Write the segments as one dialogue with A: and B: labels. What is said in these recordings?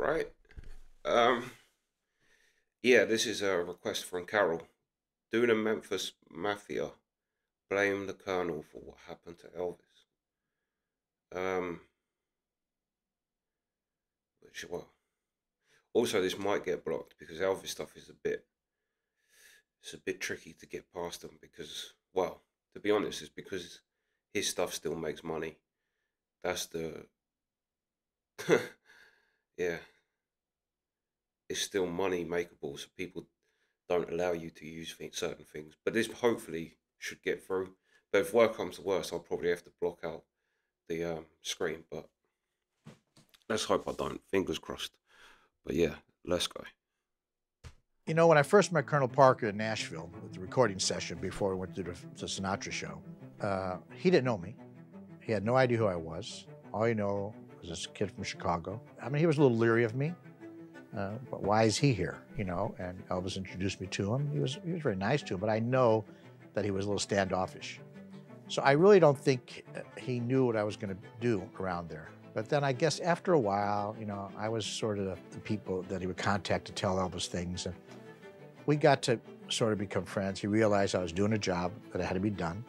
A: right. Um, yeah, this is a request from Carol. Doing a Memphis Mafia blame the Colonel for what happened to Elvis? Um, which, well, also this might get blocked because Elvis stuff is a bit, it's a bit tricky to get past them because, well, to be honest, it's because his stuff still makes money. That's the, yeah, it's still money makeable, so people don't allow you to use things, certain things. But this hopefully should get through. But if work comes to worse, I'll probably have to block out the um, screen. But let's hope I don't. Fingers crossed. But yeah, let's go.
B: You know, when I first met Colonel Parker in Nashville at the recording session before we went to the, the Sinatra show, uh, he didn't know me. He had no idea who I was. All he know was this kid from Chicago. I mean, he was a little leery of me. Uh, but why is he here? You know, and Elvis introduced me to him. He was he was very nice to him, but I know that he was a little standoffish. So I really don't think uh, he knew what I was going to do around there. But then I guess after a while, you know, I was sort of the, the people that he would contact to tell Elvis things, and we got to sort of become friends. He realized I was doing a job that had to be done,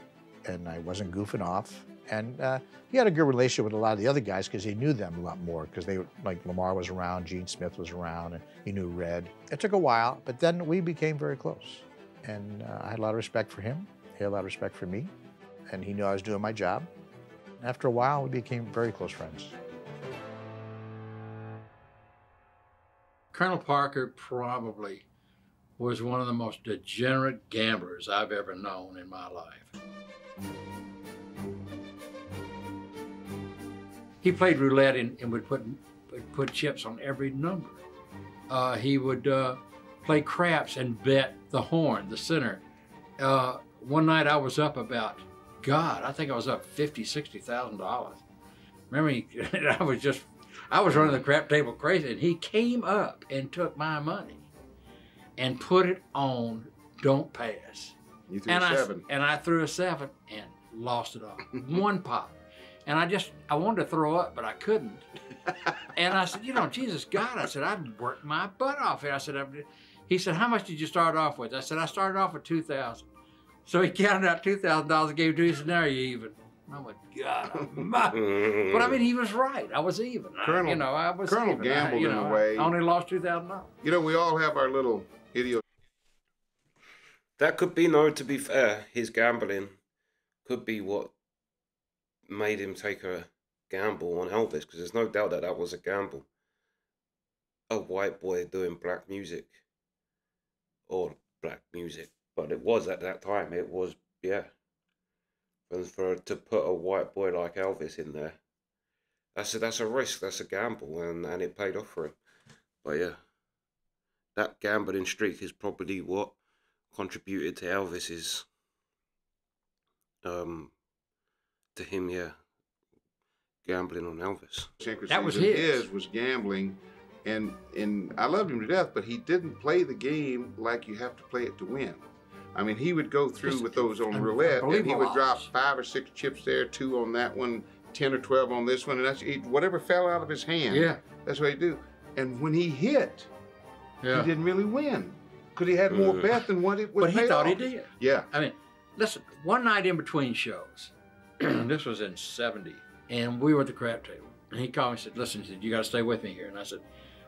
B: and I wasn't goofing off. And uh, he had a good relationship with a lot of the other guys because he knew them a lot more because they, like Lamar was around, Gene Smith was around, and he knew Red. It took a while, but then we became very close. And uh, I had a lot of respect for him. He had a lot of respect for me. And he knew I was doing my job. After a while, we became very close friends.
C: Colonel Parker probably was one of the most degenerate gamblers I've ever known in my life. He played roulette and, and would put put chips on every number. Uh, he would uh, play craps and bet the horn, the center. Uh, one night I was up about, God, I think I was up fifty, sixty thousand dollars. Remember, I was just, I was running the crap table crazy, and he came up and took my money and put it on don't pass.
D: You threw
C: and
D: a
C: I,
D: seven.
C: And I threw a seven and lost it all. One pop. And I just, I wanted to throw up, but I couldn't. and I said, you know, Jesus God, I said, I've worked my butt off here. I said, I'm, he said, how much did you start off with? I said, I started off with 2000 So he counted out $2,000 and gave it to me. He said, now you're even. I went, God almighty. But I mean, he was right. I was even. I-
D: Colonel-
C: you know, I was
D: Colonel
C: even. I-
D: gambled
C: you
D: in a
C: know, I
D: way-
C: only lost $2,000.
D: You know, we all have our little idiot.
A: That could be no. To be fair, his gambling could be what made him take a gamble on Elvis, because there's no doubt that that was a gamble. A white boy doing black music, or black music, but it was at that time. It was yeah. And for to put a white boy like Elvis in there, that's a, that's a risk. That's a gamble, and and it paid off for him. But yeah, that gambling streak is probably what contributed to Elvis's um to him yeah gambling on Elvis.
C: That was
D: and
C: his.
D: was gambling, and and I loved him to death, but he didn't play the game like you have to play it to win. I mean, he would go through
C: Just
D: with those on roulette, and he would drop five or six chips there, two on that one, ten or twelve on this one, and that's he, whatever fell out of his hand.
C: Yeah.
D: that's what he do. And when he hit,
C: Yeah.
D: he didn't really win because he had more
A: Mm.
D: bet than what it was.
C: But he thought he did.
D: Yeah.
C: I mean, listen, one night in between shows, this was in 70, and we were at the crap table. And he called me and said, Listen, he said, you got to stay with me here. And I said,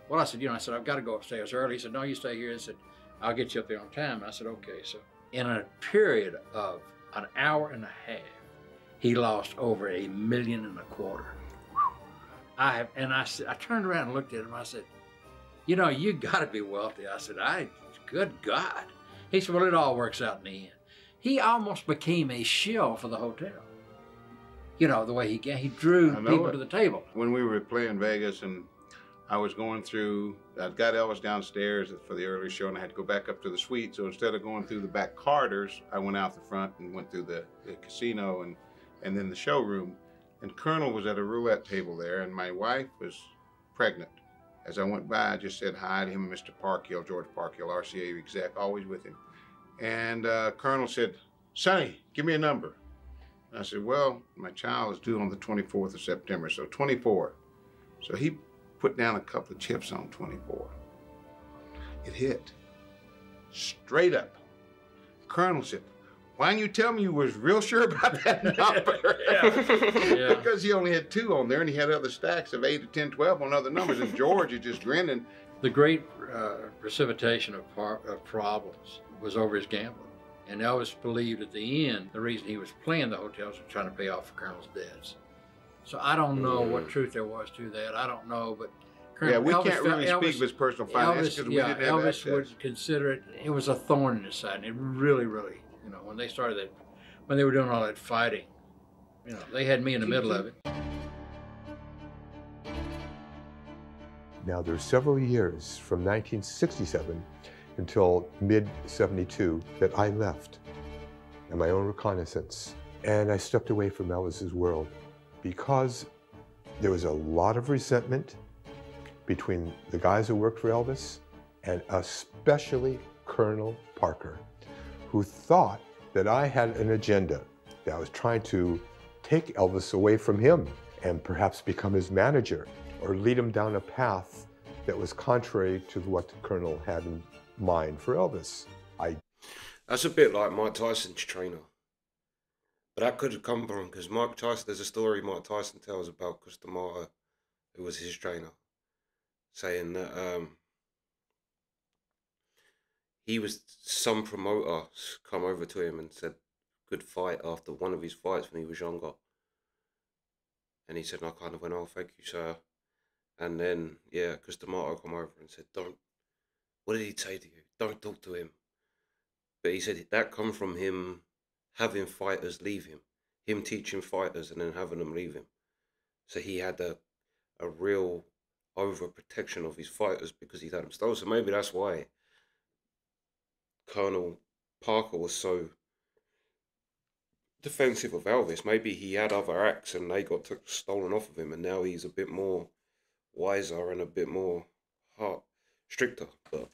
C: Well, I said, You know, I said, I've got to go upstairs early. He said, No, you stay here. He said, I'll get you up there on time. And I said, Okay. So, in a period of an hour and a half, he lost over a million and a quarter. I have, and I said, I turned around and looked at him. I said, You know, you got to be wealthy. I said, I, good God. He said, Well, it all works out in the end. He almost became a shill for the hotel. You know, the way he he drew people
D: it.
C: to the table.
D: when we were playing Vegas and I was going through, I got Elvis downstairs for the early show and I had to go back up to the suite. So instead of going through the back corridors, I went out the front and went through the, the casino and, and then the showroom. And Colonel was at a roulette table there and my wife was pregnant. As I went by, I just said hi to him, Mr. Parkhill, George Parkhill, RCA exec, always with him. And uh, Colonel said, Sonny, give me a number. And I said, well, my child is due on the 24th of September, so 24. So he put down a couple of chips on 24. It hit. Straight up. Colonel said, why didn't you tell me you was real sure about that number?
C: Yeah.
D: because he only had two on there and he had other stacks of 8 to 10, 12 on other numbers. And George is just grinning.
C: The great uh, precipitation of, par- of problems was over his gambling. And Elvis believed at the end the reason he was playing the hotels was trying to pay off the Colonel's debts. So I don't know what
A: Mm.
C: truth there was to that. I don't know, but
D: yeah, we
C: Elvis
D: can't
C: felt-
D: really speak of his personal finances
C: Elvis,
D: because we didn't have
C: Elvis
D: access.
C: would consider it. It was a thorn in his side, and it really, really, you know, when they started that, when they were doing all that fighting, you know, they had me in the middle of it.
E: Now, there's several years from 1967 until mid 72 that I left on my own reconnaissance. And I stepped away from Elvis's world because there was a lot of resentment between the guys who worked for Elvis and especially Colonel Parker, who thought that I had an agenda, that I was trying to take Elvis away from him and perhaps become his manager or lead him down a path that was contrary to what the Colonel had in mind for Elvis. I
A: That's a bit like Mike Tyson's trainer. But that could have come from because Mike Tyson, there's a story Mike Tyson tells about Cus D'Amato, who was his trainer, saying that um, he was some promoter come over to him and said, "Good fight" after one of his fights when he was younger. And he said, I kind of went, "Oh, thank you, sir." And then, yeah, Cus D'Amato come over and said, "Don't." What did he say to you? Don't talk to him. But he said that come from him having fighters leave him, him teaching fighters and then having them leave him. So he had a a real overprotection of his fighters because he had them stolen. So maybe that's why Colonel Parker was so defensive of Elvis. Maybe he had other acts and they got took, stolen off of him, and now he's a bit more wiser and a bit more hard, stricter. But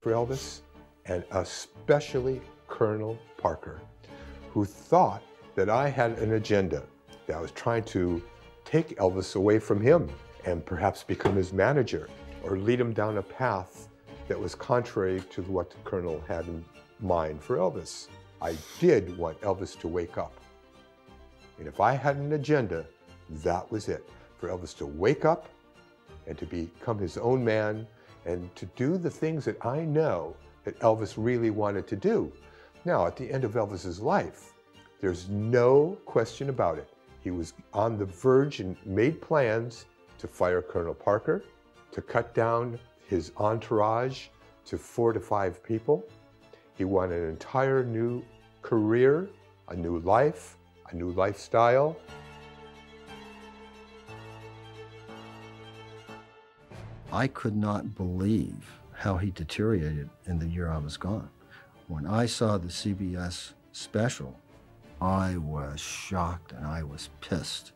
E: for Elvis, and especially Colonel Parker, who thought that I had an agenda, that I was trying to take Elvis away from him and perhaps become his manager or lead him down a path that was contrary to what the Colonel had in mind for Elvis. I did want Elvis to wake up. And if I had an agenda, that was it for Elvis to wake up and to become his own man and to do the things that I know that Elvis really wanted to do. Now, at the end of Elvis's life, there's no question about it. He was on the verge and made plans to fire Colonel Parker, to cut down his entourage to four to five people. He wanted an entire new career, a new life, a new lifestyle.
F: I could not believe how he deteriorated in the year I was gone. When I saw the CBS special, I was shocked and I was pissed.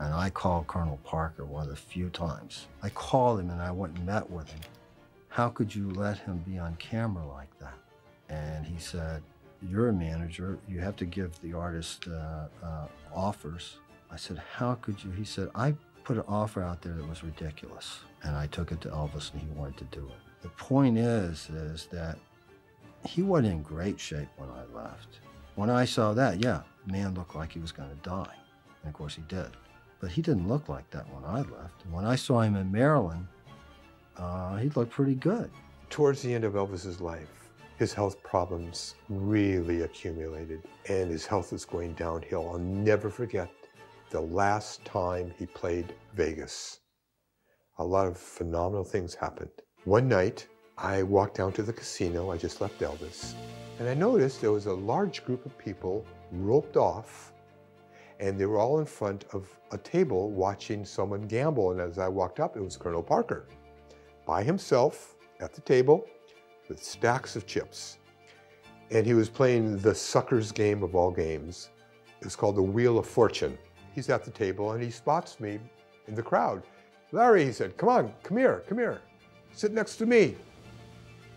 F: And I called Colonel Parker one of the few times. I called him and I went and met with him. How could you let him be on camera like that? And he said, You're a manager. You have to give the artist uh, uh, offers. I said, How could you? He said, I put an offer out there that was ridiculous. And I took it to Elvis and he wanted to do it. The point is, is that he wasn't in great shape when I left. When I saw that, yeah, man looked like he was going to die. And of course he did. But he didn't look like that when I left. When I saw him in Maryland, uh, he looked pretty good.
E: Towards the end of Elvis's life, his health problems really accumulated and his health was going downhill. I'll never forget the last time he played Vegas. A lot of phenomenal things happened. One night, I walked down to the casino. I just left Elvis. And I noticed there was a large group of people roped off, and they were all in front of a table watching someone gamble. And as I walked up, it was Colonel Parker by himself at the table with stacks of chips. And he was playing the sucker's game of all games. It was called the Wheel of Fortune. He's at the table and he spots me in the crowd. Larry, he said, come on, come here, come here. Sit next to me.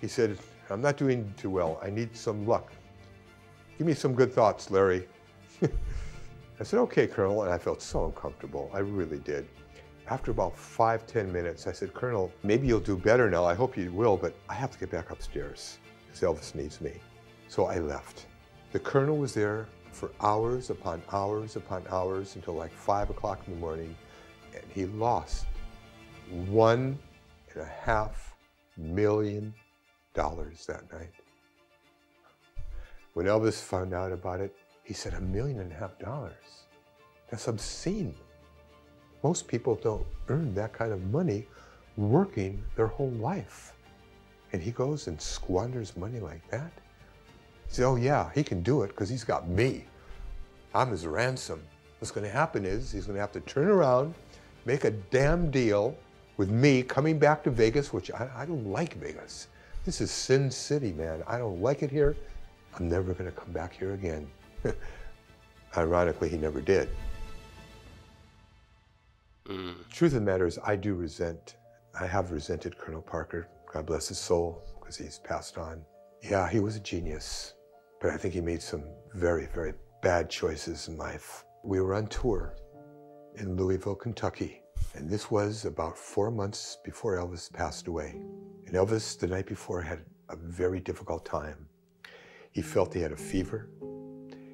E: He said, I'm not doing too well. I need some luck. Give me some good thoughts, Larry. I said, okay, Colonel, and I felt so uncomfortable. I really did. After about five, ten minutes, I said, Colonel, maybe you'll do better now. I hope you will, but I have to get back upstairs because Elvis needs me. So I left. The Colonel was there for hours upon hours upon hours until like five o'clock in the morning, and he lost one and a half million dollars that night. When Elvis found out about it, he said, a million and a half dollars. That's obscene. Most people don't earn that kind of money working their whole life. And he goes and squanders money like that? He said, oh yeah, he can do it because he's got me. I'm his ransom. What's going to happen is he's going to have to turn around, make a damn deal with me coming back to Vegas, which I, I don't like Vegas. This is Sin City, man. I don't like it here. I'm never going to come back here again. Ironically, he never did.
A: Mm.
E: Truth of the matter is, I do resent, I have resented Colonel Parker. God bless his soul, because he's passed on. Yeah, he was a genius, but I think he made some very, very bad choices in life. We were on tour in Louisville, Kentucky, and this was about four months before Elvis passed away. And Elvis, the night before, had a very difficult time. He felt he had a fever.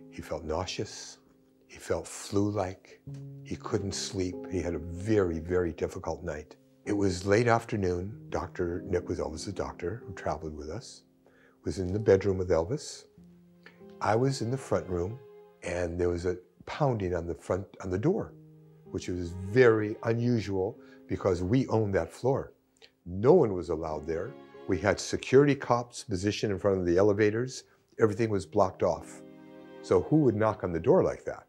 E: He felt nauseous. He felt flu like. He couldn't sleep. He had a very, very difficult night. It was late afternoon. Dr. Nick was Elvis's doctor who traveled with us, was in the bedroom with Elvis. I was in the front room, and there was a pounding on the front on the door, which was very unusual because we owned that floor. No one was allowed there. We had security cops positioned in front of the elevators. Everything was blocked off. So who would knock on the door like that?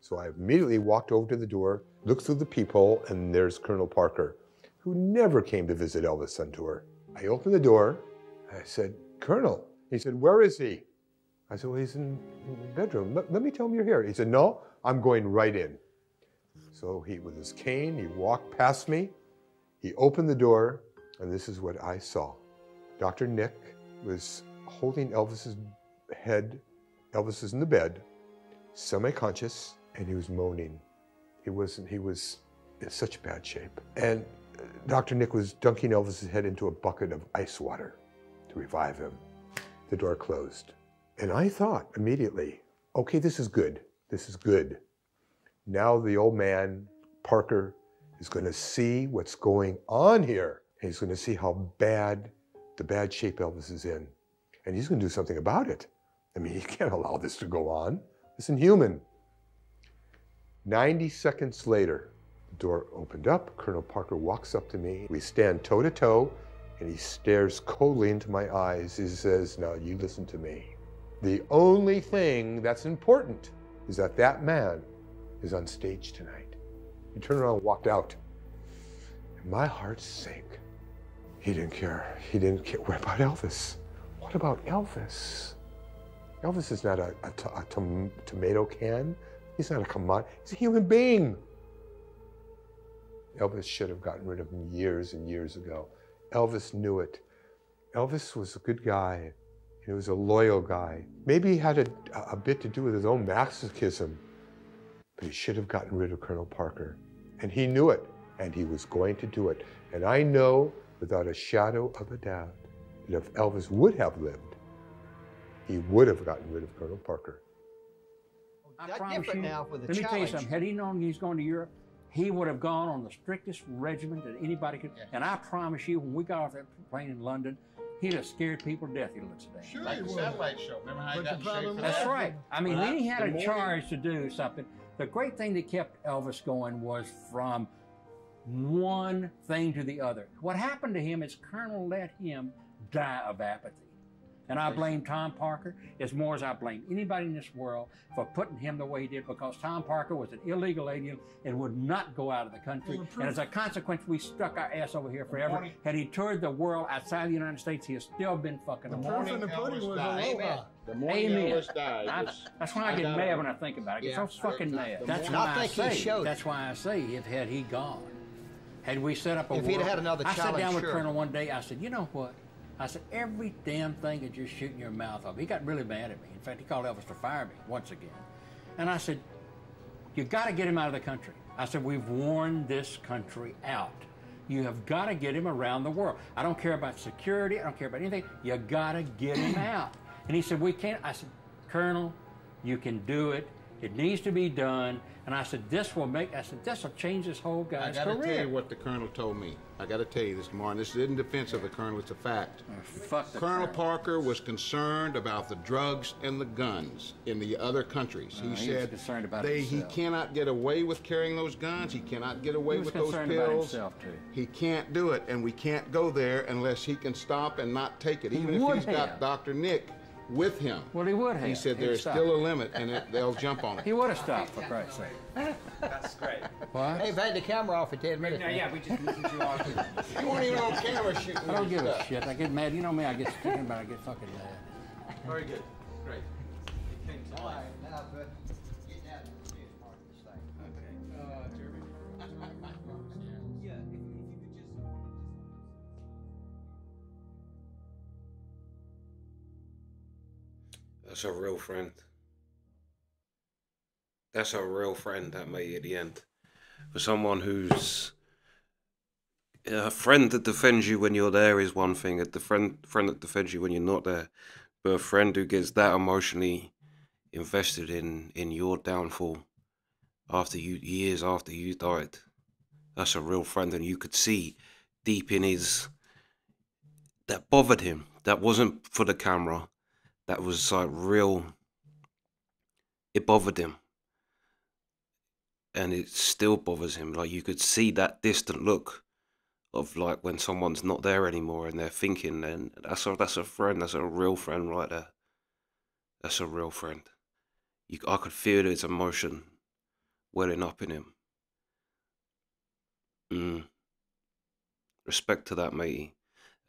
E: So I immediately walked over to the door, looked through the peephole, and there's Colonel Parker, who never came to visit Elvis on. I opened the door. I said, Colonel. He said, Where is he? I said, Well, he's in, the bedroom. Let, let me tell him you're here. He said, No, I'm going right in. So he, with his cane, he walked past me. He opened the door, and this is what I saw. Dr. Nick was holding Elvis's head. Elvis is in the bed, semi-conscious, and he was moaning. He wasn't. He was in such bad shape. And uh, Dr. Nick was dunking Elvis's head into a bucket of ice water to revive him. The door closed, and I thought immediately, okay, this is good. This is good. Now the old man, Parker, is going to see what's going on here. He's going to see how bad, the bad shape Elvis is in. And he's going to do something about it. I mean, he can't allow this to go on. It's inhuman. 90 seconds later, the door opened up. Colonel Parker walks up to me. We stand toe to toe, and he stares coldly into my eyes. He says, Now you listen to me. The only thing that's important is that that man is on stage tonight. He turned around and walked out. And my heart sank. He didn't care. He didn't care. What about Elvis? What about Elvis? Elvis is not a, tom- tomato can. He's not a commodity. He's a human being. Elvis should have gotten rid of him years and years ago. Elvis knew it. Elvis was a good guy. He was a loyal guy. Maybe he had a, a bit to do with his own masochism, but he should have gotten rid of Colonel Parker. And he knew it, and he was going to do it. And I know without a shadow of a doubt that if Elvis would have lived, he would have gotten rid of Colonel Parker.
G: I
H: That's
G: promise
H: different
G: you.
H: now for the
G: let me tell you something. Had he known he was going to Europe, he would have gone on the strictest regimen that anybody could. And I promise you, when we got off that plane in London, he'd have scared people to death. He looks today.
H: Sure
D: Like
H: he
D: the
H: would.
D: satellite show. Remember how he got
H: the
D: in shape for
H: is-
G: That's
D: that?
G: right. I mean,
D: Well,
G: then he had a charge to do something. The great thing that kept Elvis going was from one thing to the other. What happened to him is Colonel let him die of apathy. And I blame Tom Parker as more as I blame anybody in this world for putting him the way he did because Tom Parker was an illegal alien and would not go out of the country. And as a consequence, we stuck our ass over here forever. Had he toured the world outside the United States, he has still been fucking
H: The
G: around.
H: proof in the pudding
D: Elvis
H: was
D: died.
H: aloha.
D: The morning
G: Amen.
D: Elvis died.
G: I- that's when I,
D: I
G: get mad
D: it.
G: when I think about it. I get
D: Yeah.
G: so fucking mad.
D: The
G: That's why
H: I
G: I,
H: think he
G: say.
H: showed.
G: That's why I say if had he gone, had we set up a
H: If he'd had another
G: I sat
H: challenge,
G: down with
H: sure.
G: Colonel one day. I said, you know what? I said every damn thing that you're shooting your mouth off. He got really mad at me. In fact, he called Elvis to fire me once again. And I said, You got to get him out of the country. I said, We've worn this country out. You have got to get him around the world. I don't care about security. I don't care about anything. You got to get him out. And he said, We can't. I said, Colonel, you can do it. It needs to be done. And I said, this will make, I said, this will change this whole
D: I
G: guy's
D: gotta
G: career.
D: tell you what the colonel told me. I gotta tell you this, Martin. This is in defense of the colonel. It's a fact.
G: Fuck the
D: Colonel Parker was concerned about the drugs and the guns in the other countries. He
G: Uh, he
D: said
G: concerned about
D: they, he cannot get away with carrying those guns. He cannot get away with those pills.
G: himself.
D: He can't do it, and we can't go there unless he can stop and not take it.
G: He
D: Even if
G: would
D: he's got
G: have.
D: Dr. Nick with him.
G: Well, he would have.
D: He said there's
G: stop.
D: still a limit, and it, they'll jump on it.
G: He would have stopped, for Christ's sake.
I: That's great.
G: What?
H: Hey, we've had the camera off for 10 minutes.
I: No, yeah, we just listened to you all.
D: You weren't even on camera shooting
G: I don't
D: this
G: give a shit. I get mad. You know me, I get thinking about it, I get fucking mad.
I: Very good. Great. It came to
H: All
I: life.
H: right, now, but
A: That's a real friend. That's a real friend that made at the end. For someone who's a friend that defends you when you're there is one thing. A friend friend that defends you when you're not there, but a friend who gets that emotionally invested in in your downfall after you years after you died. That's a real friend, and you could see deep in his that bothered him. That wasn't for the camera that was like real it bothered him. And it still bothers him like you could see that distant look of like when someone's not there anymore and they're thinking and that's a that's a friend that's a real friend right there. That's a real friend. You i could feel his emotion welling up in him. Mm. respect to that matey.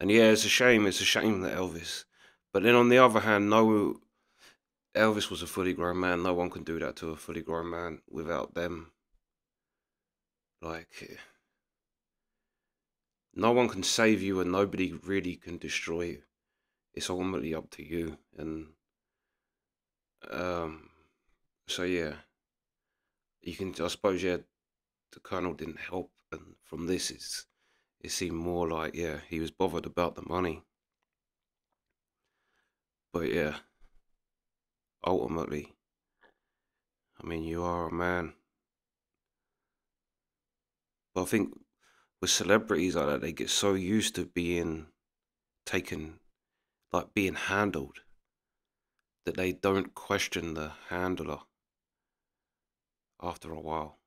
A: And yeah it's a shame it's a shame that elvis but then on the other hand, no, Elvis was a fully grown man. No one can do that to a fully grown man without them. Like, no one can save you, and nobody really can destroy you. It's ultimately up to you. And um, so yeah, you can. I suppose yeah, the colonel didn't help, and from this, it's it seemed more like yeah, he was bothered about the money. But yeah, ultimately, I mean, you are a man. But I think with celebrities like that, they get so used to being taken, like being handled, that they don't question the handler after a while.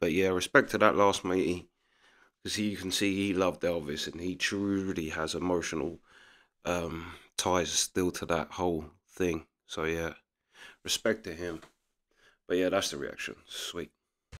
A: But yeah, respect to that last matey because you can see he loved Elvis and he truly has emotional um, ties still to that whole thing. So yeah, respect to him. But yeah, that's the reaction. Sweet.